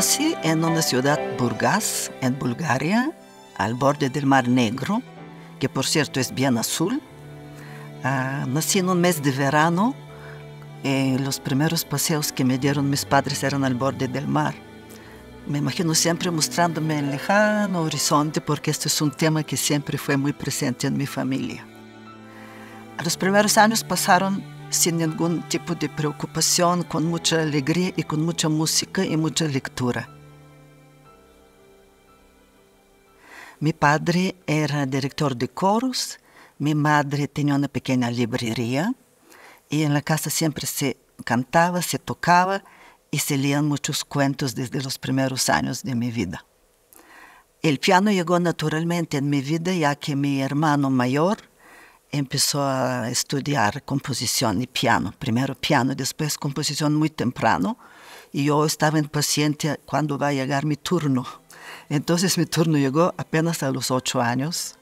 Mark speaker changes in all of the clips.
Speaker 1: nací en una ciudad, Burgas, en Bulgaria, al borde del Mar Negro, que por cierto es bien azul. Ah, nací en un mes de verano. Eh, los primeros paseos que me dieron mis padres eran al borde del mar. Me imagino siempre mostrándome el lejano horizonte porque este es un tema que siempre fue muy presente en mi familia. Los primeros años pasaron sin ningún tipo de preocupación, con mucha alegría y con mucha música y mucha lectura. Mi padre era director de coros, mi madre tenía una pequeña librería y en la casa siempre se cantaba, se tocaba y se leían muchos cuentos desde los primeros años de mi vida. El piano llegó naturalmente en mi vida ya que mi hermano mayor empezó a estudiar composición y piano, primero piano, después composición muy temprano, y yo estaba impaciente cuando va a llegar mi turno. Entonces mi turno llegó apenas a los ocho años,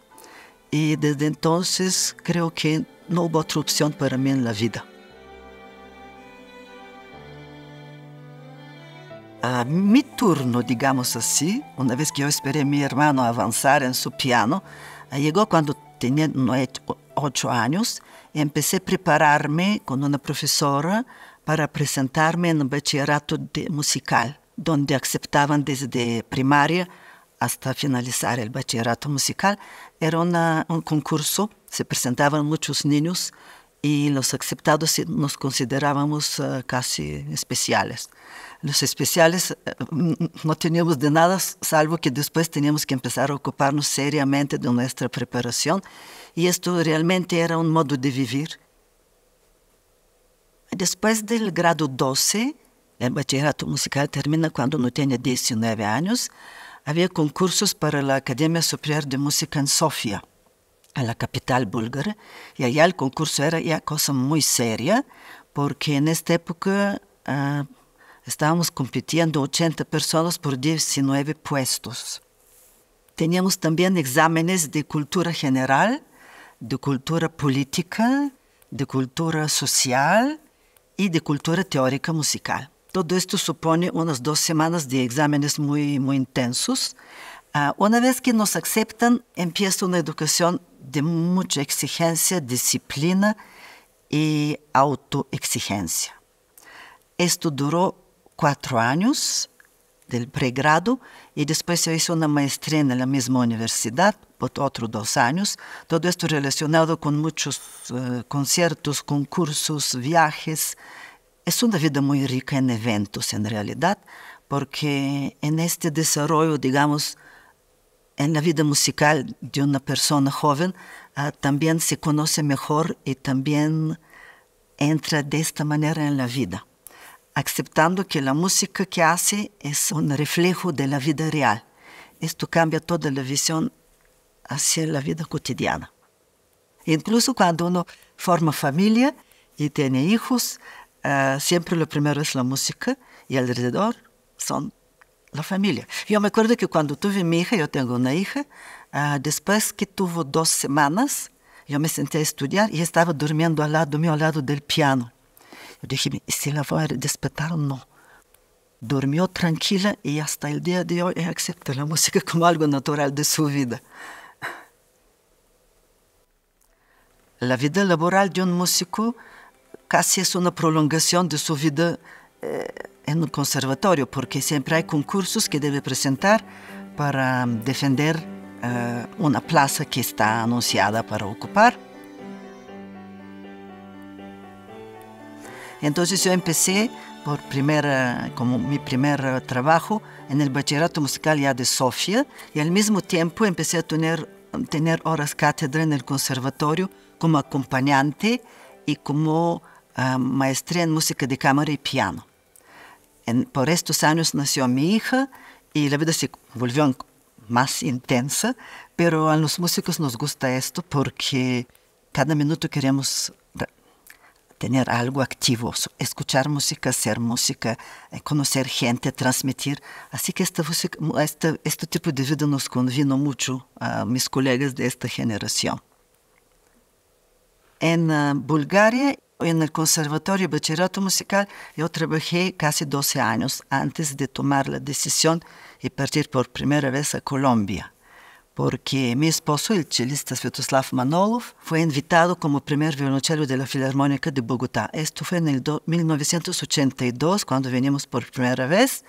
Speaker 1: y desde entonces creo que no hubo otra opción para mí en la vida. A mi turno, digamos así, una vez que yo esperé a mi hermano avanzar en su piano, llegó cuando tenía ocho años, empecé a prepararme con una profesora para presentarme en un bachillerato musical, donde aceptaban desde primaria hasta finalizar el bachillerato musical. Era un concurso, se presentaban muchos niños y los aceptados nos considerábamos uh, casi especiales. Los especiales uh, no teníamos de nada, salvo que después teníamos que empezar a ocuparnos seriamente de nuestra preparación y esto realmente era un modo de vivir. Después del grado 12, el bachillerato musical termina cuando uno tiene 19 años, había concursos para la Academia Superior de Música en Sofía a la capital búlgara y allá el concurso era ya cosa muy seria porque en esta época uh, estábamos compitiendo 80 personas por 19 puestos. Teníamos también exámenes de cultura general, de cultura política, de cultura social y de cultura teórica musical. Todo esto supone unas dos semanas de exámenes muy, muy intensos. Uh, una vez que nos aceptan, empieza una educación de mucha exigencia, disciplina y autoexigencia. Esto duró cuatro años del pregrado y después se hizo una maestría en la misma universidad por otros dos años. Todo esto relacionado con muchos uh, conciertos, concursos, viajes. Es una vida muy rica en eventos en realidad, porque en este desarrollo, digamos, en la vida musical de una persona joven uh, también se conoce mejor y también entra de esta manera en la vida, aceptando que la música que hace es un reflejo de la vida real. Esto cambia toda la visión hacia la vida cotidiana. Incluso cuando uno forma familia y tiene hijos, uh, siempre lo primero es la música y alrededor son la familia. Yo me acuerdo que cuando tuve mi hija, yo tengo una hija, uh, después que tuvo dos semanas, yo me senté a estudiar y estaba durmiendo al lado mío, al lado del piano. Yo dije, si la voy a despertar o no? Durmió tranquila y hasta el día de hoy acepta la música como algo natural de su vida. La vida laboral de un músico casi es una prolongación de su vida en un conservatorio, porque siempre hay concursos que debe presentar para defender una plaza que está anunciada para ocupar. Entonces yo empecé por primera, como mi primer trabajo en el bachillerato musical ya de Sofía y al mismo tiempo empecé a tener, tener horas cátedra en el conservatorio como acompañante y como uh, maestría en música de cámara y piano. En, por estos años nació mi hija y la vida se volvió más intensa, pero a los músicos nos gusta esto porque cada minuto queremos tener algo activo, escuchar música, hacer música, eh, conocer gente, transmitir. Así que este, este tipo de vida nos convino mucho a mis colegas de esta generación. En uh, Bulgaria En el Conservatorio Bachillerato Musical yo trabajé casi 12 años antes de tomar la decisión y partir por primera vez a Colombia, porque mi esposo, el chelista Svetoslav Manolov, fue invitado como primer violonchelo de la Filarmónica de Bogotá. Esto fue en el 1982, cuando venimos por primera vez.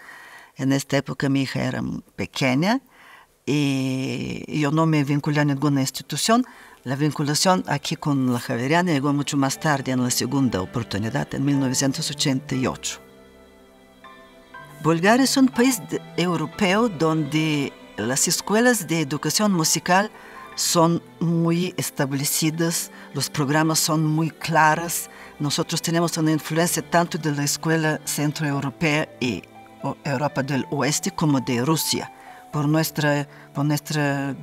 Speaker 1: En esta época mi hija era pequeña y yo no me vinculé a ninguna institución. La vinculación aquí con la Javeriana llegó mucho más tarde, en la segunda oportunidad, en 1988. Bulgaria es un país europeo donde las escuelas de educación musical son muy establecidas, los programas son muy claros. Nosotros tenemos una influencia tanto de la escuela centroeuropea y Europa del Oeste como de Rusia por nuestra, por nuestra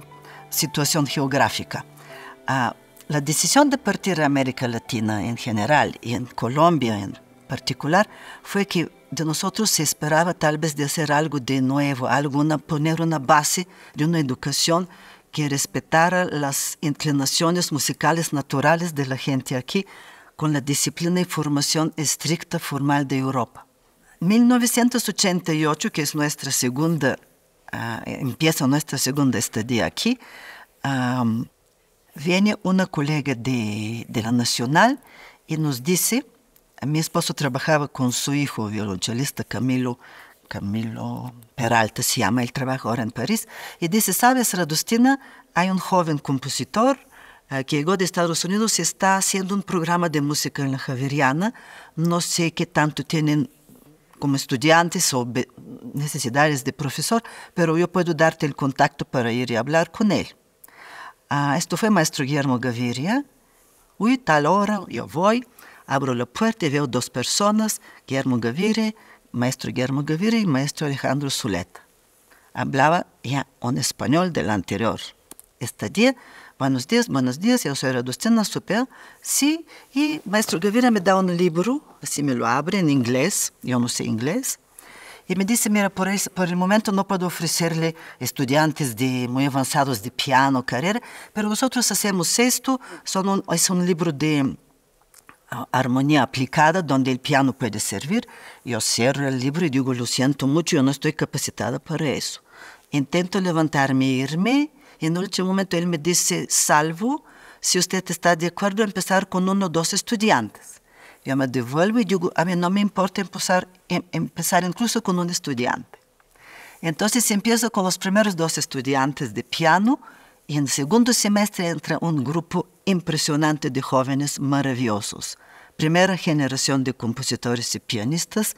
Speaker 1: situación geográfica. Uh, la decisión de partir a América Latina en general y en Colombia en particular fue que de nosotros se esperaba tal vez de hacer algo de nuevo, alguna, poner una base de una educación que respetara las inclinaciones musicales naturales de la gente aquí con la disciplina y formación estricta formal de Europa. 1988, que es nuestra segunda uh, empieza nuestra segunda estadía aquí, um, viene una colega de, de, la Nacional y nos dice, mi esposo trabajaba con su hijo violonchelista Camilo, Camilo Peralta se llama, él trabaja ahora en París, y dice, sabes, Radustina, hay un joven compositor uh, que llegó de Estados Unidos y está haciendo un programa de música en la Javeriana, no sé qué tanto tienen como estudiantes o necesidades de profesor, pero yo puedo darte el contacto para ir y hablar con él. Ah, esto fue maestro Guillermo Gaviria. Uy, tal hora, yo voy, abro la puerta y veo dos personas, Guillermo Gaviria, maestro Guillermo Gaviria y maestro Alejandro Zuleta. Hablaba ya un español del anterior. Estadía, buenos días, buenos días, yo soy Radustina Super. Sí, y maestro Gaviria me da un libro, así me lo abre en inglés, yo no sé inglés, y me dice, mira, por por el momento no puedo ofrecerle estudiantes de muy avanzados de piano, carrera, pero nosotros hacemos esto, son un, es un libro de armonía aplicada donde el piano puede servir. Yo cierro el libro y digo, lo siento mucho, yo no estoy capacitada para eso. Intento levantarme e irme, y en el último momento él me dice, salvo si usted está de acuerdo empezar con uno o dos estudiantes. Yo me devuelvo y digo, a mí no me importa empezar, em, empezar incluso con un estudiante. Entonces empiezo con los primeros dos estudiantes de piano y en segundo semestre entra un grupo impresionante de jóvenes maravillosos. Primera generación de compositores y pianistas,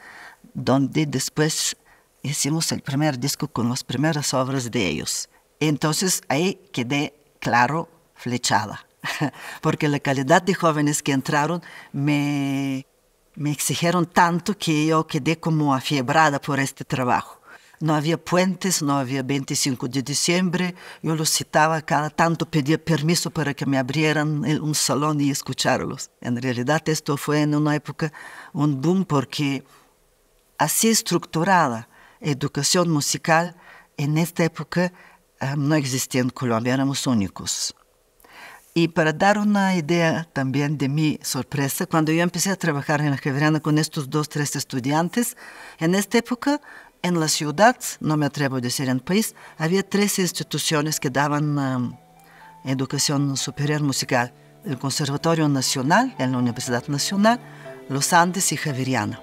Speaker 1: donde después hicimos el primer disco con las primeras obras de ellos. Entonces ahí quedé claro, flechada. porque la calidad de jóvenes que entraron me, me exigieron tanto que yo quedé como afiebrada por este trabajo. No había puentes, no había 25 de diciembre, yo los citaba cada tanto, pedía permiso para que me abrieran un salón y escucharlos. En realidad esto fue en una época un boom porque así estructurada educación musical en esta época um, no existía en Colombia, éramos únicos. Y para dar una idea también de mi sorpresa, cuando yo empecé a trabajar en la Javeriana con estos dos, tres estudiantes, en esta época, en la ciudad, no me atrevo a decir en país, había tres instituciones que daban um, educación superior musical. El Conservatorio Nacional, la Universidad Nacional, Los Andes y Javeriana.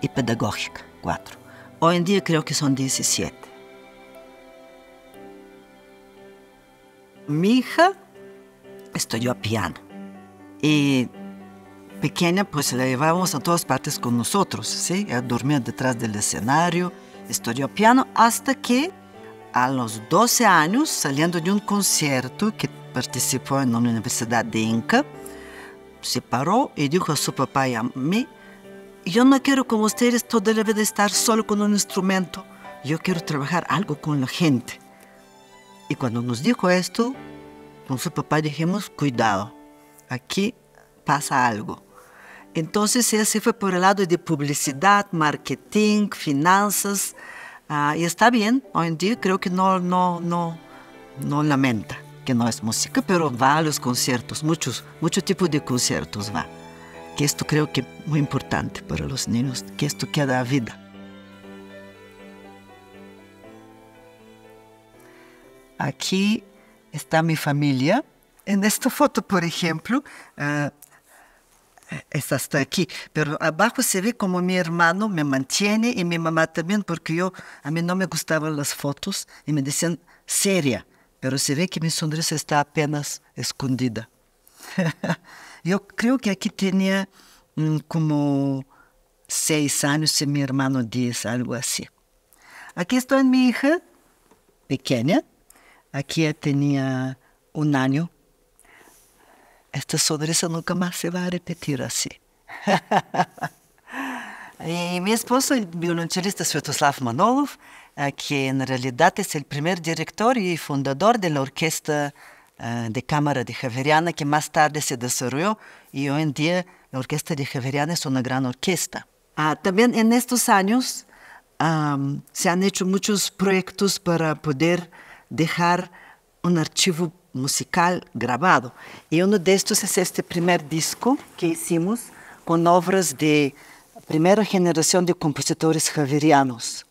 Speaker 1: Y Pedagógica, cuatro. Hoy en día creo que son 17. Mi hija estudió piano. Y pequeña, pues la llevábamos a todas partes con nosotros, ¿sí? Ella dormía detrás del escenario, estudió piano, hasta que a los 12 años, saliendo de un concierto que participó en la Universidad de Inca, se paró y dijo a su papá y a mí, yo no quiero como ustedes toda la vida estar solo con un instrumento, yo quiero trabajar algo con la gente. Y cuando nos dijo esto, con su papá dijimos, cuidado, aquí pasa algo. Entonces él se fue por el lado de publicidad, marketing, finanzas, uh, y está bien, hoy en día creo que no, no, no, no lamenta que no es música, pero va a los conciertos, muchos, muchos tipos de conciertos va. que esto creo que es muy importante para los niños, que esto queda a vida. Aquí está mi familia. En esta foto, por ejemplo, uh, es hasta aquí, pero abajo se ve como mi hermano me mantiene y mi mamá también, porque yo, a mí no me gustaban las fotos y me decían seria, pero se ve que mi sonrisa está apenas escondida. yo creo que aquí tenía um, como seis años y mi hermano diez, algo así. Aquí en mi hija pequeña, aquí tenía un año esta sonrisa nunca más se va a repetir así. y mi esposo, el violonchelista Svetoslav Manolov, que en realidad es el primer director y fundador de la orquesta uh, de cámara de Javeriana que más tarde se desarrolló y hoy en día la orquesta de Javeriana es una gran orquesta. Uh, también en estos años um, se han hecho muchos proyectos para poder dejar un archivo musical grabado. Y uno de estos es este primer disco que hicimos con obras de primera generación de compositores javerianos,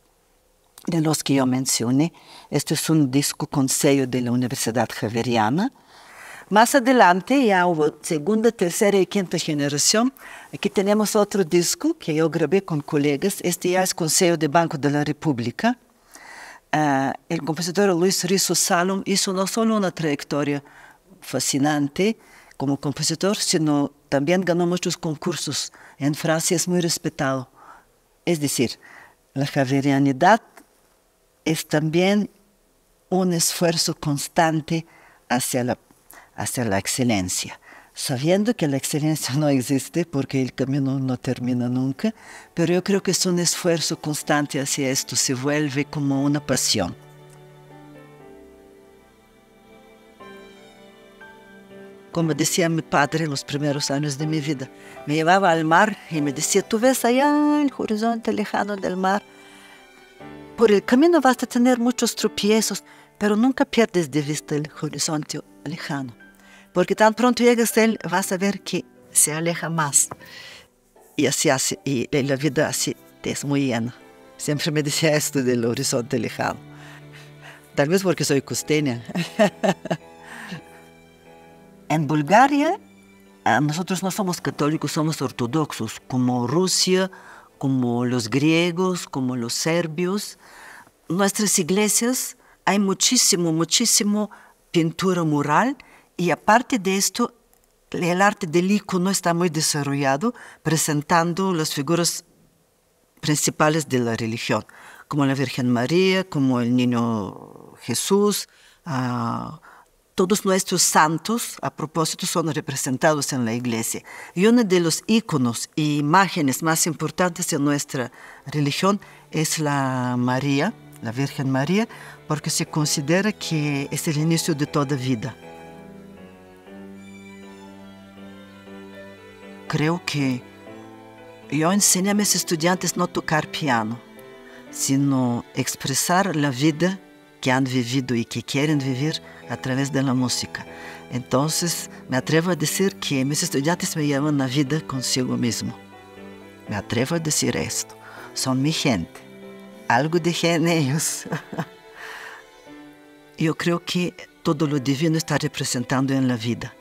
Speaker 1: de los que yo mencioné. Este es un disco con sello de la Universidad Javeriana. Más adelante ya hubo segunda, tercera y quinta generación. Aquí tenemos otro disco que yo grabé con colegas. Este ya es con sello de Banco de la República. Uh, el compositor Luis Rizzo Salom hizo no solo una trayectoria fascinante como compositor, sino también ganó muchos concursos. En Francia es muy respetado. Es decir, la javerianidad es también un esfuerzo constante hacia la, hacia la excelencia sabiendo que la excelencia no existe porque el camino no termina nunca, pero yo creo que es un esfuerzo constante hacia esto, se vuelve como una pasión. Como decía mi padre en los primeros años de mi vida, me llevaba al mar y me decía, tú ves allá el horizonte lejano del mar. Por el camino vas a tener muchos tropiezos, pero nunca pierdes de vista el horizonte lejano porque tan pronto llegas a él vas a ver que se aleja más. Y así hace, y la vida así es muy llena. Siempre me decía esto del horizonte lejano. Tal vez porque soy costeña. en Bulgaria, nosotros no somos católicos, somos ortodoxos, como Rusia, como los griegos, como los serbios. Nuestras iglesias hay muchísimo, muchísimo pintura mural y aparte de esto, el arte del icono está muy desarrollado, presentando las figuras principales de la religión, como la Virgen María, como el Niño Jesús. Uh, todos nuestros santos, a propósito, son representados en la iglesia. Y uno de los iconos e imágenes más importantes de nuestra religión es la María, la Virgen María, porque se considera que es el inicio de toda vida. Creo que yo enseño a mis estudiantes no tocar piano, sino expresar la vida que han vivido y que quieren vivir a través de la música. Entonces, me atrevo a decir que mis estudiantes me llevan la vida consigo mismo. Me atrevo a decir esto. Son mi gente. Algo dejé en ellos. Yo creo que todo lo divino está representando en la vida.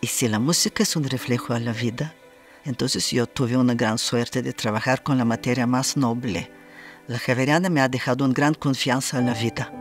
Speaker 1: Y si la música es un reflejo a la vida, entonces yo tuve una gran suerte de trabajar con la materia más noble. La Javeriana me ha dejado una gran confianza en la vida.